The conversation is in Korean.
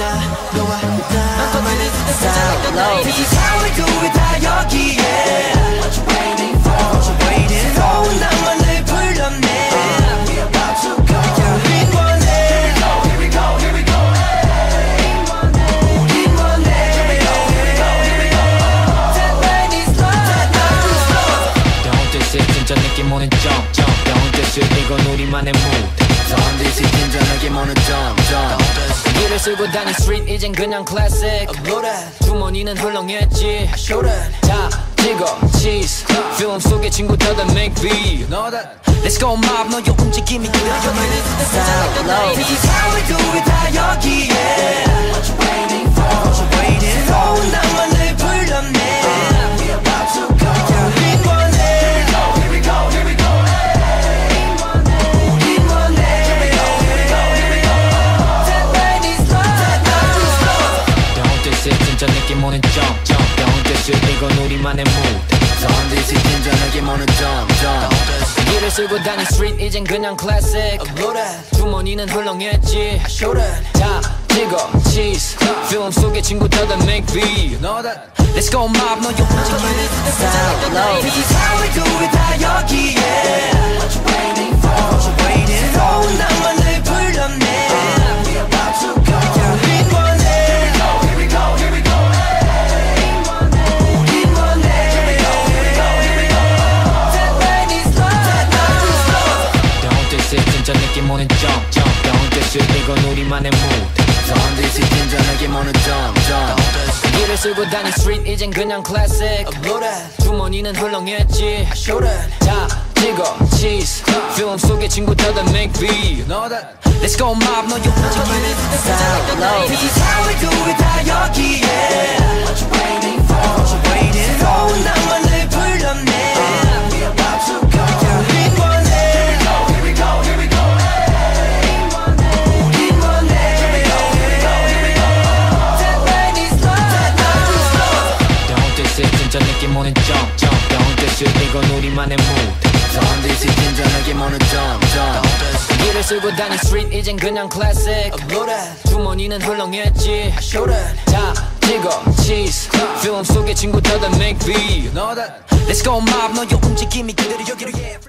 This is how we do it 다 여기에 What you waiting for What you waiting for 더운 낭만을 불렀네 We about to go 우린 원해 Here we go Here we go 우린 원해 Here we go Here we go Here we go That night is love That night is love Don't this it 진짜 느낌 오는 jump jump Don't this it 이건 우리만의 mood Don't this it 느낌 오는 jump jump 길을 쓰고 다닌 street 이젠 그냥 that 주머니는 헐렁했지 다 찍어 cheese 필름 속의 친구들은 make beat Know that Let's go mob 너의 움직임이 그려 This is how we do it 다 여기 오는 Don't this it 이건 우리만의 진짜 느낌 오는 jump jump 길을 쓰고 다닌 street 이젠 그냥 that 주머니는 헐렁했지 다 찍어 cheese 필름 속의 친구들은 make beat Know that Let's go mob 너의 움직임이 This is how we do it 다 여기에 jump jump Don't this it 이건 우리만의 it 진짜 느낌 오는 jump jump 길을 쓰고 다닌 street 이젠 그냥 that 주머니는 헐렁했지 다 찍어 cheese 필름 속의 친구들은 make that Let's go mob 너의 움직임이 This is how we do it 다 여기에 jump jump Don't this it 이건 우리만의 it 진짜 느낌 오는 jump jump 길을 쓰고 다닌 street 이젠 그냥 that 주머니는 헐렁했지 다 찍어 cheese 필름 속의 친구들은 make beat Know that Let's go mob 너의 움직임이 그대로 여기로 yeah